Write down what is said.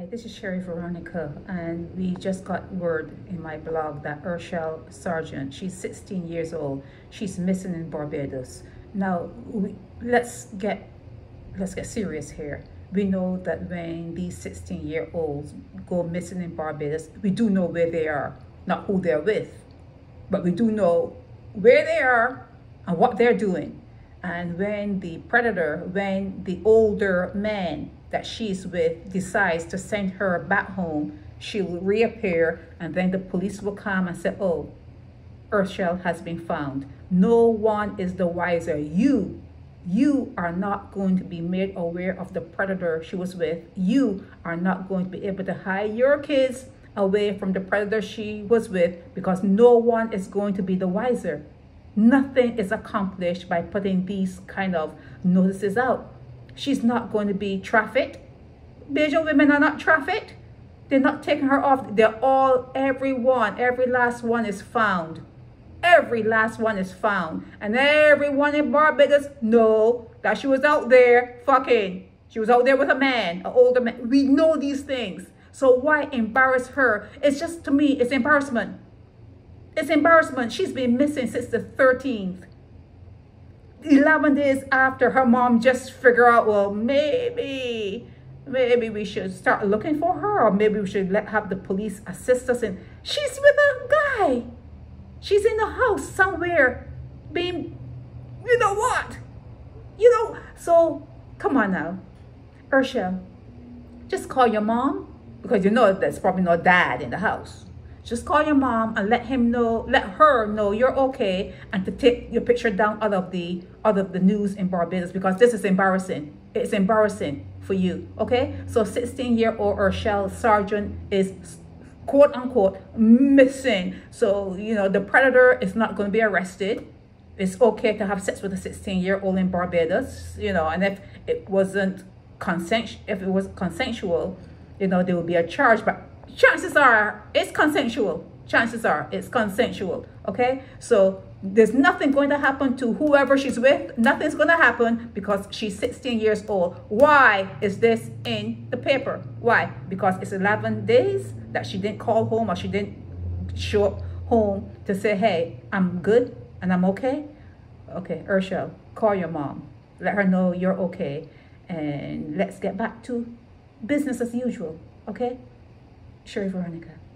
Hi, this is Sherry Veronica, and we just got word in my blog that Ershelle Sargeant, she's 16 years old, she's missing in Barbados. Now, we, let's get let's get serious here. We know that when these 16 year olds go missing in Barbados, we do know where they are, not who they're with, but we do know where they are and what they're doing. And when the predator, when the older man that she's with decides to send her back home, she'll reappear and then the police will come and say, oh, Ershelle has been found. No one is the wiser. You, you are not going to be made aware of the predator she was with. You are not going to be able to hide your kids away from the predator she was with because no one is going to be the wiser. Nothing is accomplished by putting these kind of notices out. She's not going to be trafficked. Bajan women are not trafficked. They're not taking her off. They're all, everyone, every last one is found. Every last one is found. And everyone in Barbados know that she was out there fucking. She was out there with a man, an older man. We know these things. So why embarrass her? It's just, to me, it's embarrassment. It's embarrassment. She's been missing since the 13th. 11 days after her mom just figure out, well, maybe, maybe we should start looking for her or maybe we should let have the police assist us. And she's with a guy. She's in the house somewhere being, you know what? You know, so come on now. Ursha, just call your mom because you know there's probably no dad in the house. Just call your mom and let him know, let her know you're okay and to take your picture down out of the out of the news in Barbados because this is embarrassing. It's embarrassing for you. Okay? So 16 year old Ershelle Sargeant is quote unquote missing. So, you know, the predator is not going to be arrested. It's okay to have sex with a 16 year old in Barbados, you know, and if it wasn't consent if it was consensual, you know, there will be a charge. But chances are it's consensual. Chances are it's consensual. Okay. So there's nothing going to happen to whoever she's with. Nothing's going to happen because she's 16 years old. Why is this in the paper? Why? Because it's 11 days that she didn't call home or she didn't show up home to say, hey, I'm good and I'm okay. Okay, Ershelle, call your mom. Let her know you're okay. And let's get back to business as usual. Okay? Sure, Veronica.